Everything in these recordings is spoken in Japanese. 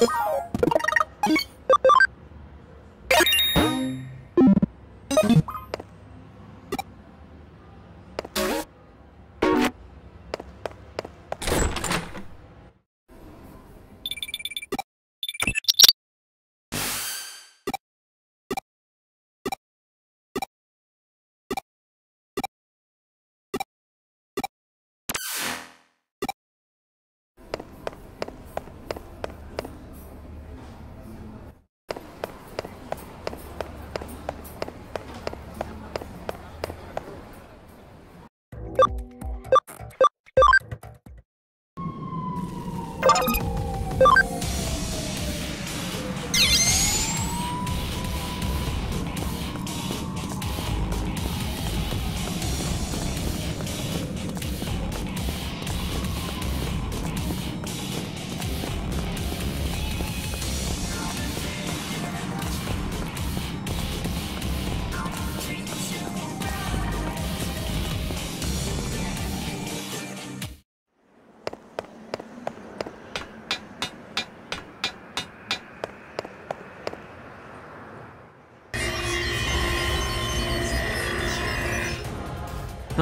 you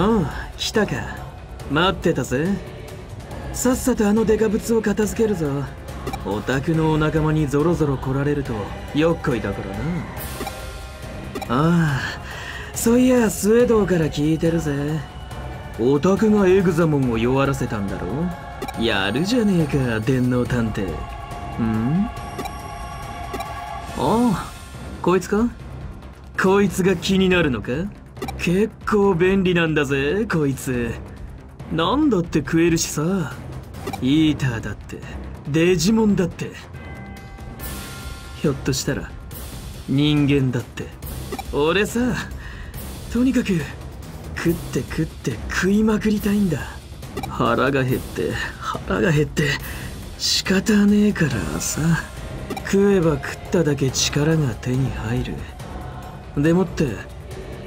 おう来たか。待ってたぜ。さっさとあのデカブツを片付けるぞ。オタクのお仲間にゾロゾロ来られるとよっこいだからな。ああそういやスウェードから聞いてるぜ。オタクがエグザモンを弱らせたんだろ？やるじゃねえか電脳探偵。うん？ああこいつか？こいつが気になるのか？結構便利なんだぜこいつ。なんだって食えるしさ。イーターだってデジモンだって。ひょっとしたら人間だって。俺さとにかく食って食って食いまくりたいんだ。腹が減って腹が減って仕方ねえからさ。食えば食っただけ力が手に入る。でもって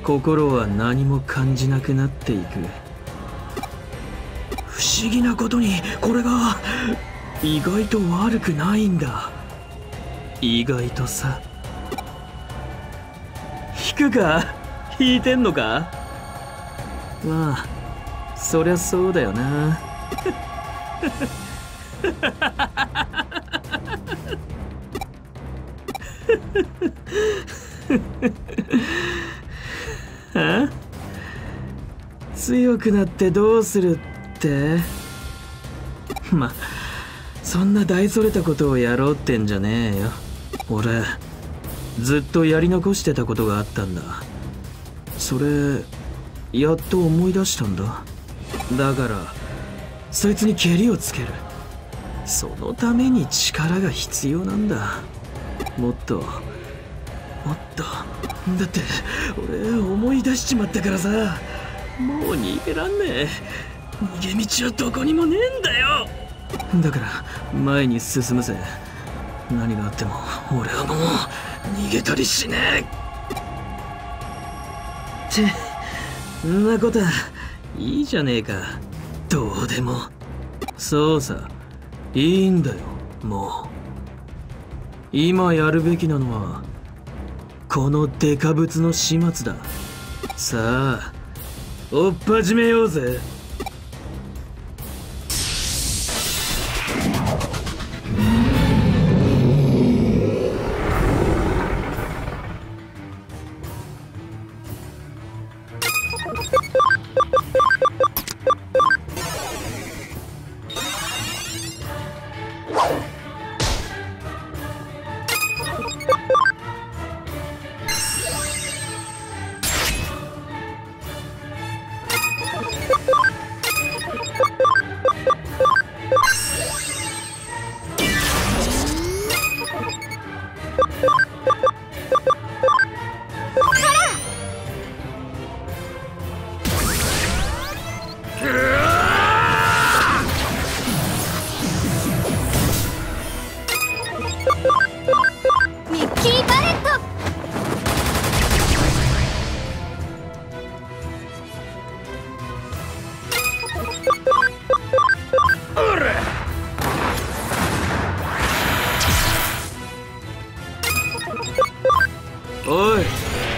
心は何も感じなくなっていく。不思議なことにこれが意外と悪くないんだ。意外とさ。引くか？引いてんのか？まあそりゃそうだよな。強くなってどうするって？まそんな大それたことをやろうってんじゃねえよ。俺ずっとやり残してたことがあったんだ。それやっと思い出したんだ。だからそいつに蹴りをつける。そのために力が必要なんだ。もっともっと。だって俺思い出しちまったからさ。もう逃げらんねえ。逃げ道はどこにもねえんだよ。だから前に進むぜ。何があっても俺はもう逃げたりしねえ。ってんなことはいいじゃねえか。どうでも。そうさ。いいんだよもう。今やるべきなのはこのデカブツの始末だ。さあ追っ始めようぜ。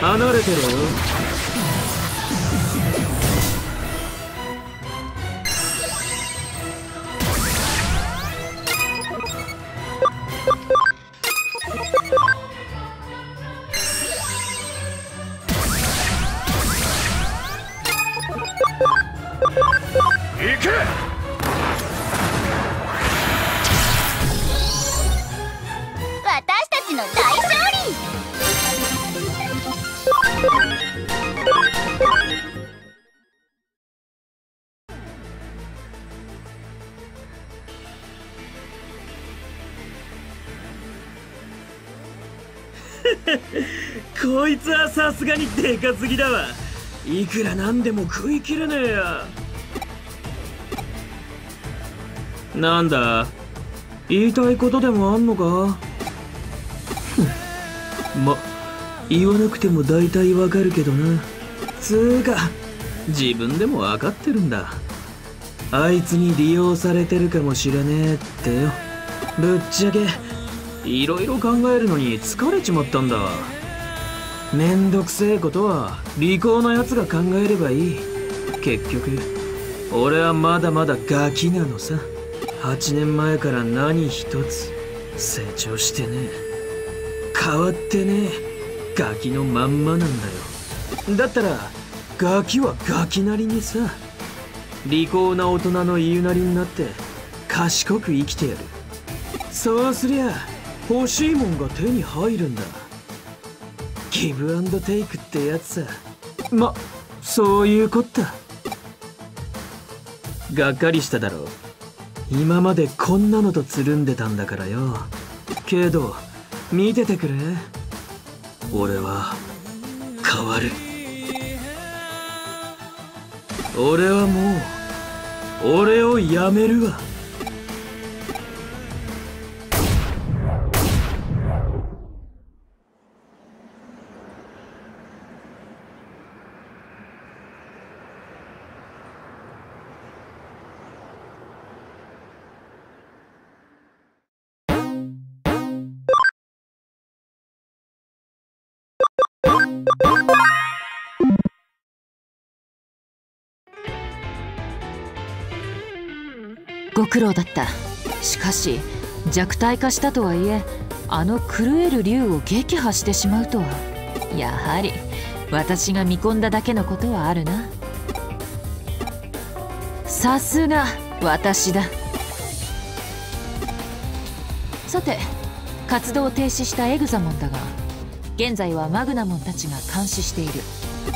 離れてろさすがにでかすぎだわ。いくらなんでも食い切れねえやなんだ？言いたいことでもあんのか？ま言わなくても大体わかるけどな。つーか。自分でもわかってるんだ。あいつに利用されてるかもしれねえってよ。ぶっちゃけ。いろいろ考えるのに疲れちまったんだわめんどくせえことは利口な奴が考えればいい。結局俺はまだまだガキなのさ。8年前から何一つ成長してね変わってねガキのまんまなんだよ。だったらガキはガキなりにさ利口な大人の言いなりになって賢く生きてやる。そうすりゃ欲しいもんが手に入るんだ。ギブアンドテイクってやつさ。まそういうこった。がっかりしただろう。今までこんなのとつるんでたんだからよ。けど見ててくれ。俺は変わる。俺はもう俺をやめるわ。ご苦労だった。しかし弱体化したとはいえあの狂える竜を撃破してしまうとはやはり私が見込んだだけのことはあるな。さすが私だ。さて活動を停止したエグザモンだが現在はマグナモンたちが監視している。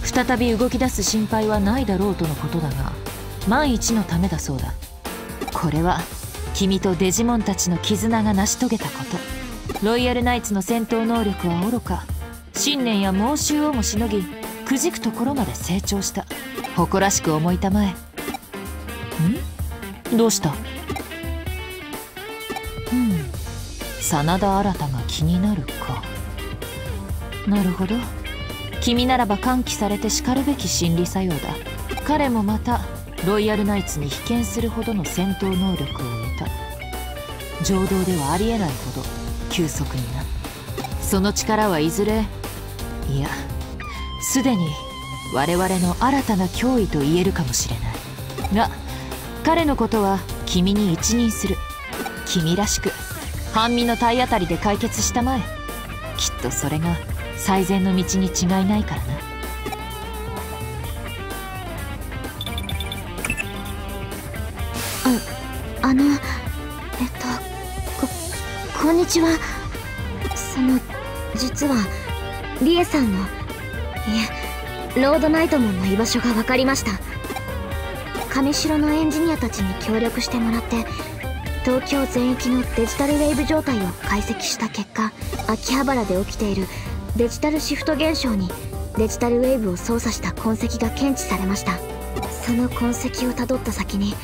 再び動き出す心配はないだろうとのことだが万一のためだそうだ。これは君とデジモンたちの絆が成し遂げたこと。ロイヤルナイツの戦闘能力はおろか信念や猛襲をもしのぎくじくところまで成長した。誇らしく思いたまえ。ん？どうした？うん。真田新が気になるか。なるほど。君ならば喚起されてしかるべき心理作用だ。彼もまたロイヤルナイツに被験するほどの戦闘能力を得た。情動ではありえないほど急速になその力はいずれいやすでに我々の新たな脅威と言えるかもしれない。が彼のことは君に一任する。君らしく半身の体当たりで解決したまえ。きっとそれが最善の道に違いないからな。ああのえっとここんにちは。その実はリエさんのいえロードナイトモンの居場所が分かりました。上城のエンジニアたちに協力してもらって東京全域のデジタルウェーブ状態を解析した結果秋葉原で起きているデジタルシフト現象にデジタルウェーブを操作した痕跡が検知されました。その痕跡をたどった先に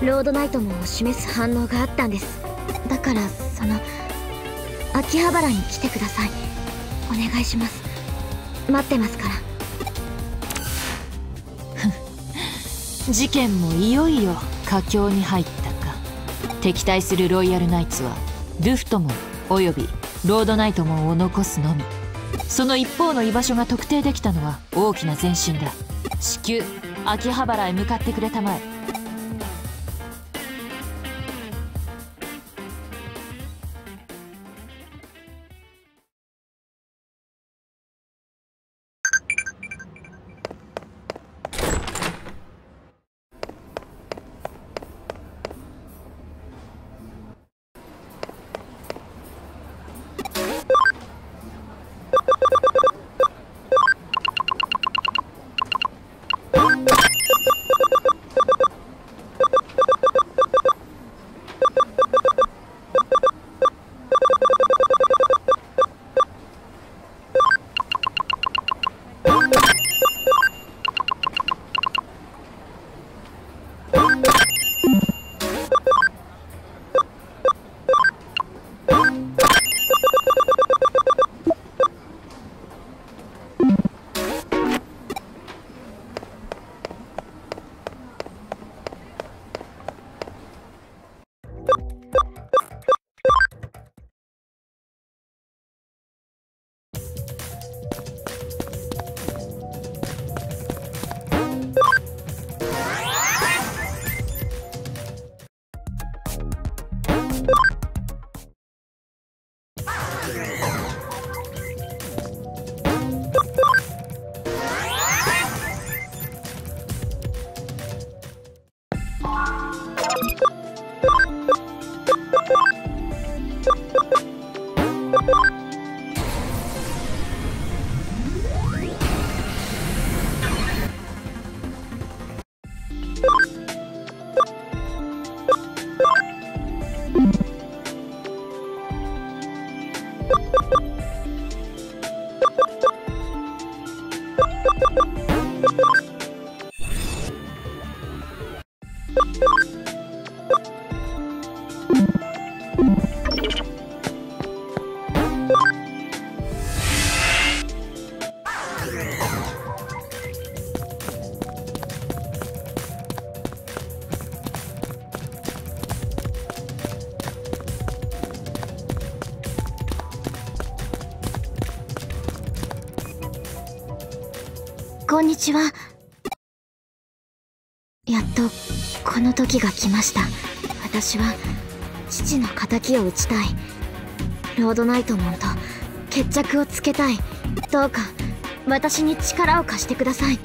ロードナイトモンを示す反応があったんです。だからその秋葉原に来てください。お願いします。待ってますから。事件もいよいよ佳境に入ったか。敵対するロイヤルナイツはドゥフトモンおよびロードナイトモンを残すのみ。その一方の居場所が特定できたのは大きな前進だ。至急秋葉原へ向かってくれたまえ。私はやっとこの時が来ました。私は父の敵を討ちたい。ロードナイトモンと決着をつけたい。どうか私に力を貸してください。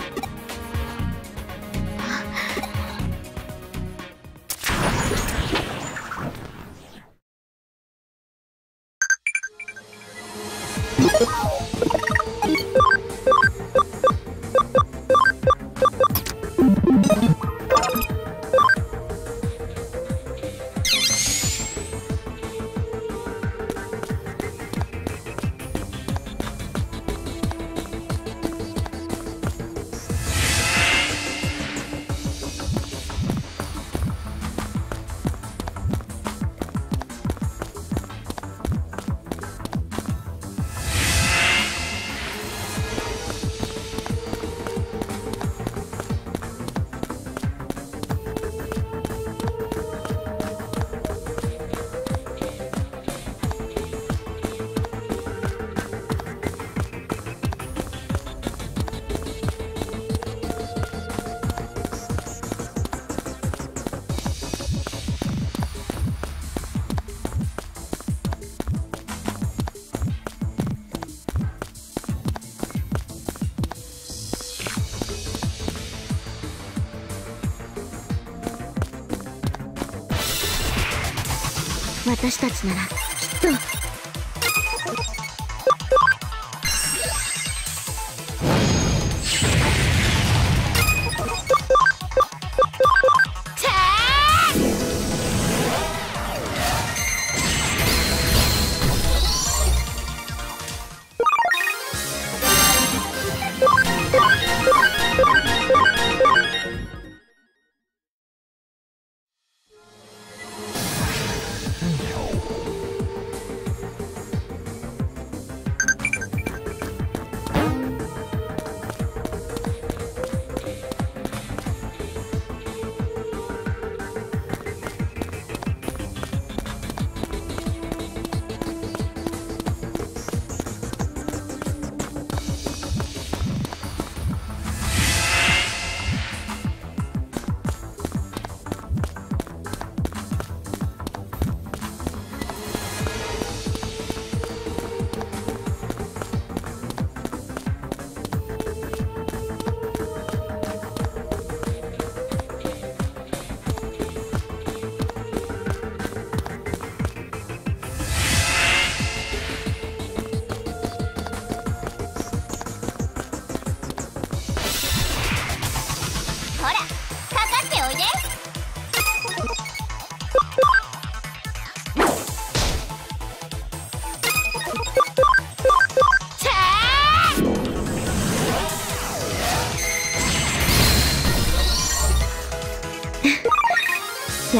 私たちなら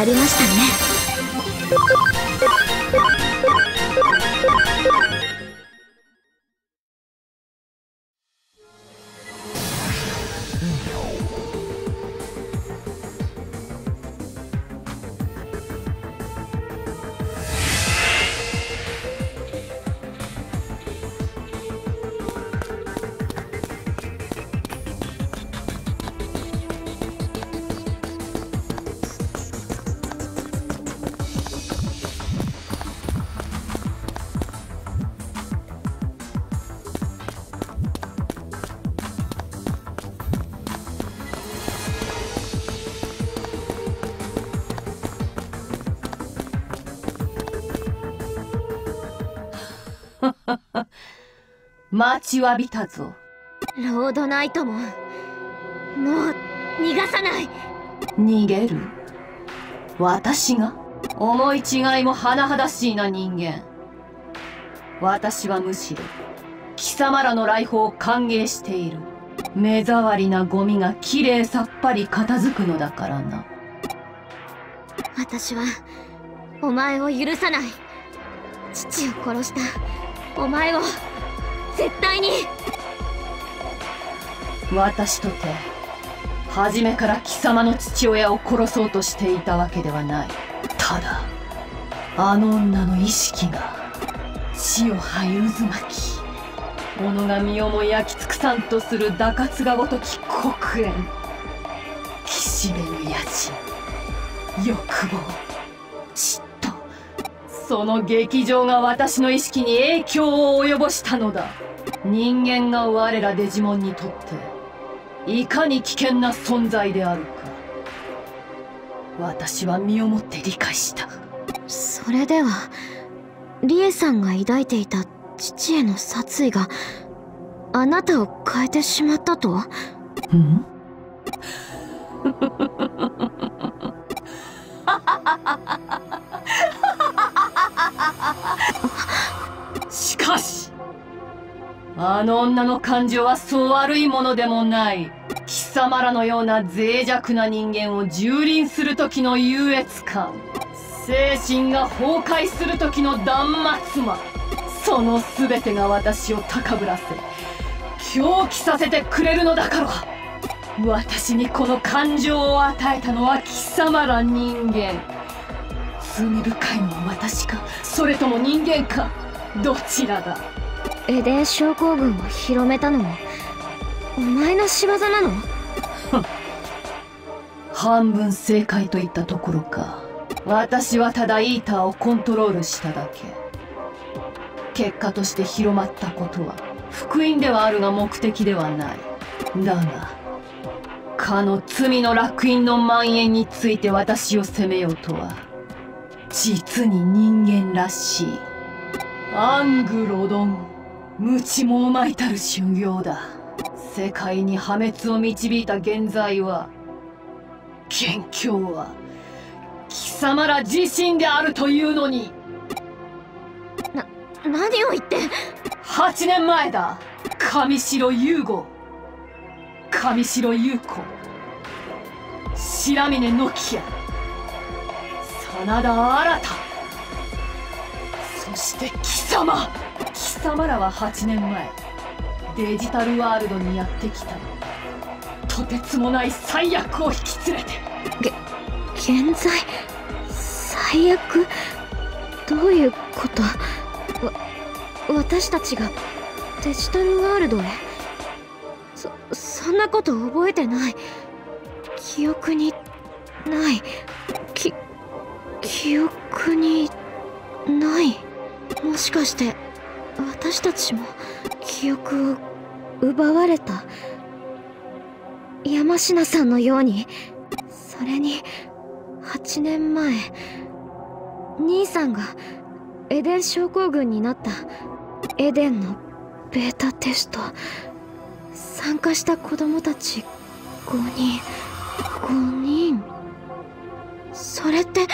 やりましたね。待ちわびたぞ。ロードナイトももう逃がさない。逃げる？私が？思い違いも甚だしいな人間。私はむしろ貴様らの来訪を歓迎している。目障りなゴミがきれいさっぱり片付くのだからな。私はお前を許さない。父を殺した。お前を絶対に。私とて初めから貴様の父親を殺そうとしていたわけではない。ただあの女の意識が血を這い渦巻き己が身をも焼き尽くさんとする打滑がごとき黒煙。岸辺の野心欲望。その劇場が私の意識に影響を及ぼしたのだ。人間が我らデジモンにとっていかに危険な存在であるか。私は身をもって理解した。それではリエさんが抱いていた父への殺意があなたを変えてしまったとうん？しかしあの女の感情はそう悪いものでもない。貴様らのような脆弱な人間を蹂躙する時の優越感精神が崩壊する時の断末魔その全てが私を高ぶらせ。狂気させてくれるのだから。私にこの感情を与えたのは貴様ら人間。罪深いのは私かそれとも人間かどちらだ？エデン症候群を広めたのもお前の仕業なの？半分正解といったところか。私はただイーターをコントロールしただけ。結果として広まったことは福音ではあるが目的ではない。だがかの罪の烙印の蔓延について私を責めようとは実に人間らしい。アングロドン無知もまいたる修行だ。世界に破滅を導いた現在は元凶は貴様ら自身であるというのに。な何を言って？8年前だ。上白優吾。上白優子。白峰のきや真田新そして貴様。貴様らは8年前デジタルワールドにやってきた。とてつもない最悪を引き連れて。げ現在最悪？どういうこと？わ私たちがデジタルワールドへ？そそんなこと覚えてない。記憶にない。記憶にないもしかして私たちも記憶を奪われた。山科さんのように。それに8年前兄さんがエデン症候群になった。エデンのベータテスト。参加した子供たち5人。5人。それって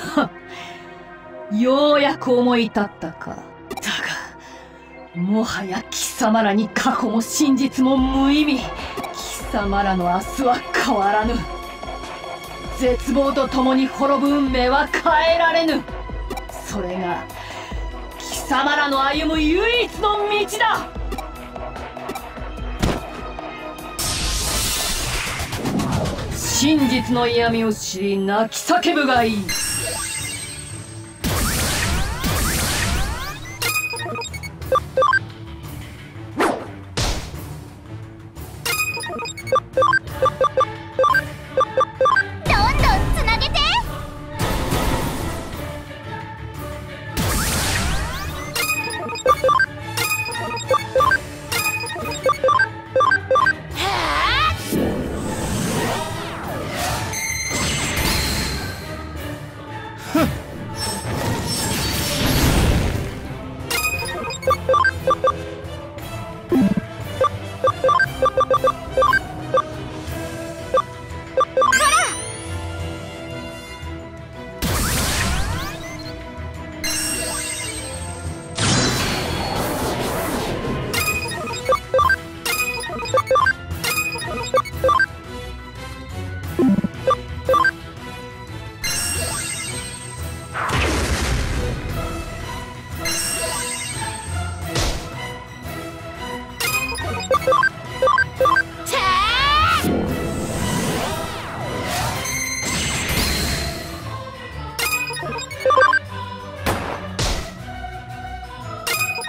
ようやく思い立ったか。だがもはや貴様らに過去も真実も無意味。貴様らの明日は変わらぬ。絶望と共に滅ぶ運命は変えられぬ。それが貴様らの歩む唯一の道だ。真実の嫌味を知り泣き叫ぶがいい。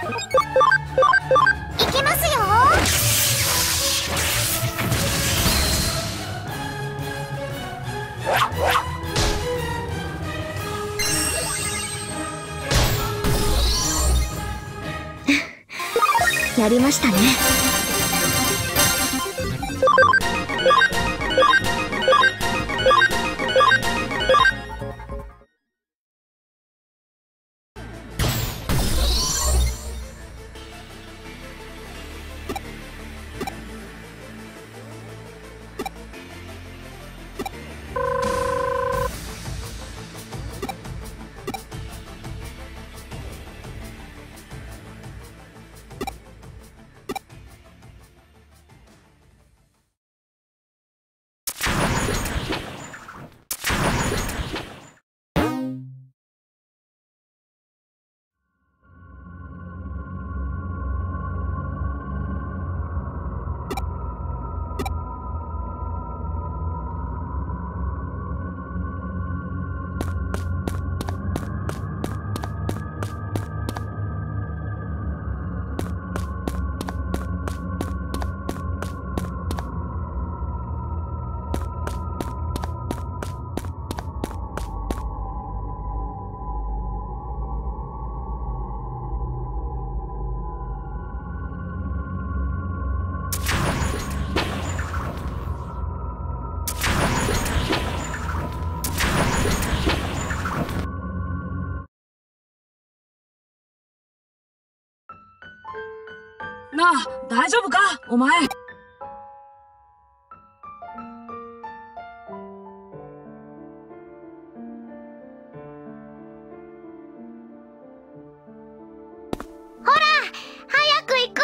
いきますよ。やりましたね。な。あ大丈夫か？お前。早く行こ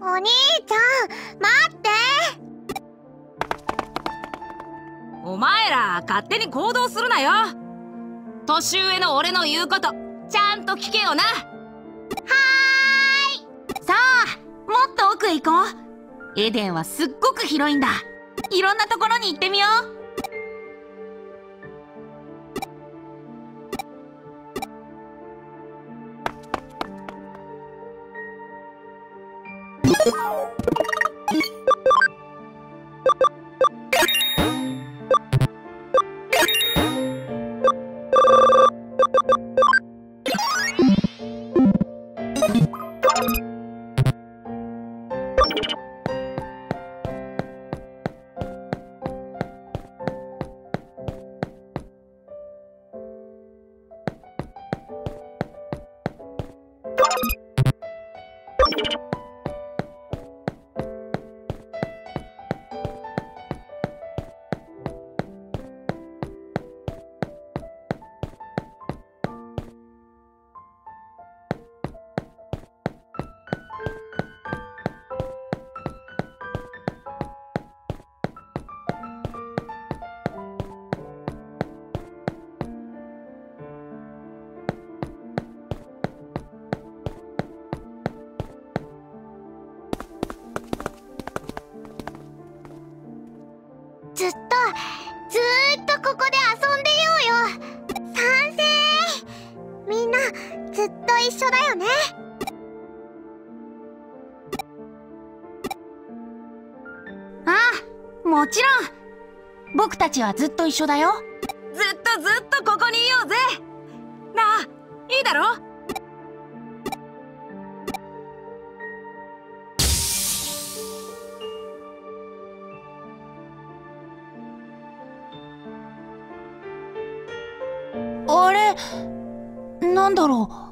うよ。お兄ちゃん待って。お前ら勝手に行動するなよ。年上の俺の言うことちゃんと聞けよなく行こう。エデンはすっごく広いんだ。いろんなところに行ってみよう。僕たちはずっと一緒だよ。ずっとずっとここにいようぜ。なあいいだろ？あれ？なんだろう？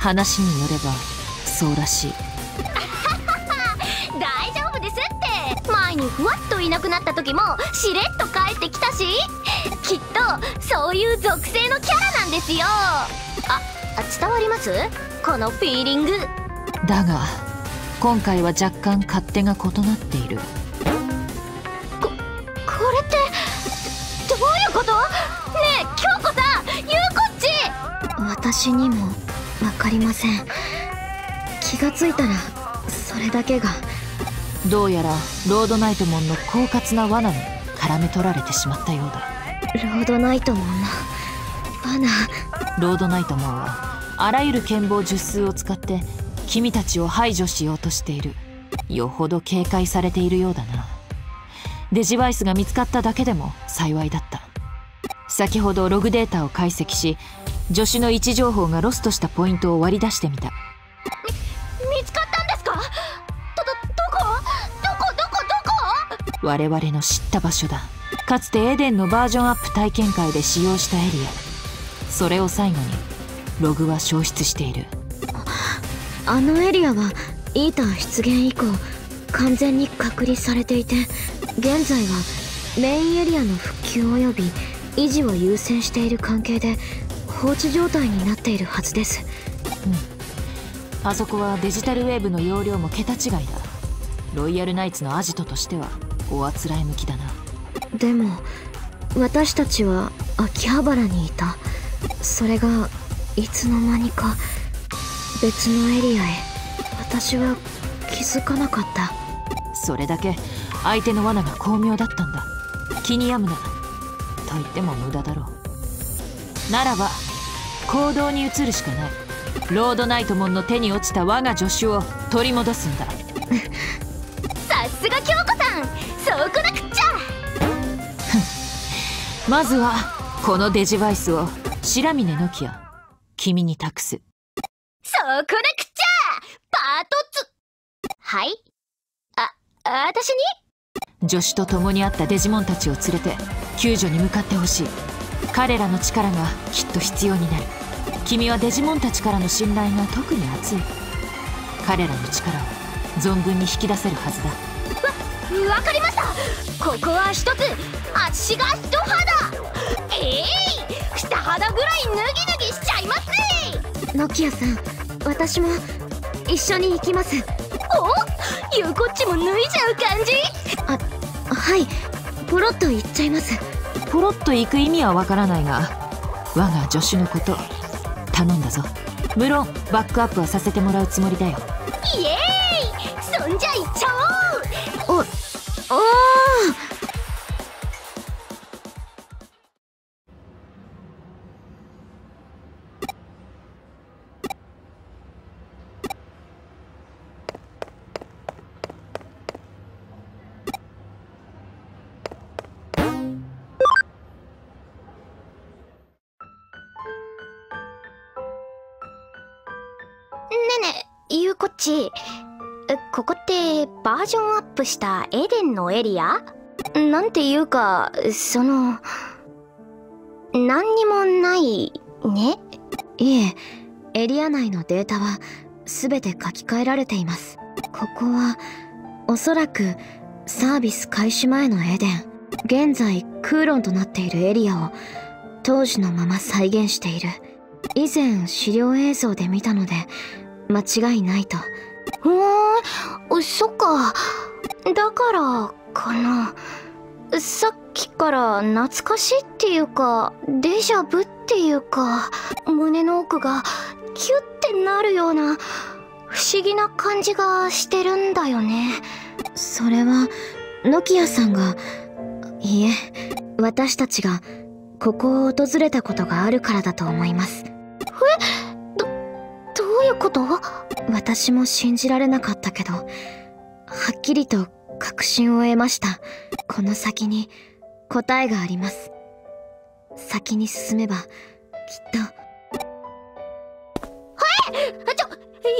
話によればそうらしい。大丈夫ですって。前にふわっといなくなった時もしれっと帰ってきたし。きっとそういう属性のキャラなんですよ。あ伝わります？このフィーリング。だが今回は若干勝手が異なっている。これってどういうこと？ねえ京子さんゆうこっち。私にもわかりません。気がついたらそれだけが。どうやらロードナイトモンの狡猾な罠に絡め取られてしまったようだ。ロードナイトモンの？罠。ロードナイトモンはあらゆる剣謀術数を使って君たちを排除しようとしている。よほど警戒されているようだな。デジバイスが見つかっただけでも幸いだった。先ほどログデータを解析し助手の位置情報がロストしたポイントを割り出してみた。見つかったんですか？どどどこどこ？どこどこ？我々の知った場所だ。かつてエデンのバージョンアップ体験会で使用したエリア。それを最後にログは消失している。あのエリアはイーター出現以降完全に隔離されていて現在はメインエリアの復旧及び維持を優先している関係で放置状態になっているはずです。あそこはデジタルウェーブの容量も桁違いだ。ロイヤルナイツのアジトとしてはおあつらえ向きだな。でも私たちは秋葉原にいた。それがいつの間にか別のエリアへ。私は気づかなかった。それだけ相手の罠が巧妙だったんだ。気に病むな。と言っても無駄だろう。ならば行動に移るしかない。ロードナイトモンの手に落ちた我が助手を取り戻すんだ。さすが京子さん。そうこなくっちゃ。まずはこのデジバイスを白峰ノキア君に託す。そうこなくっちゃ。パート2はい。あ私に？助手と共にあったデジモンたちを連れて救助に向かってほしい。彼らの力がきっと必要になる君はデジモンたちからの信頼が特に厚い。彼らの力を存分に引き出せるはずだ。わかりました。ここは一つあっしが一肌。えい、二肌ぐらい脱ぎ脱ぎしちゃいますね。ノキアさん私も一緒に行きます。おゆうこっちも脱いじゃう感じ？あはいポロッと言っちゃいます。ポロッと行く意味はわからないが我が助手のこと頼んだぞ。無論バックアップはさせてもらうつもりだよ。イエーイ!そんじゃ行っちゃおう!おおーゆうこっちここってバージョンアップしたエデンのエリア？なんていうかその何にもないね。いえエリア内のデータは全て書き換えられています。ここはおそらくサービス開始前のエデン。現在空論となっているエリアを当時のまま再現している。以前資料映像で見たので間違いないと。ふーん。そっか。だからかな。さっきから懐かしいっていうかデジャブっていうか胸の奥がキュッてなるような不思議な感じがしてるんだよね。それはノキアさんがいえ私たちがここを訪れたことがあるからだと思います。え？ういうこと？私も信じられなかったけどはっきりと確信を得ました。この先に答えがあります。先に進めばきっと。はいちょゆ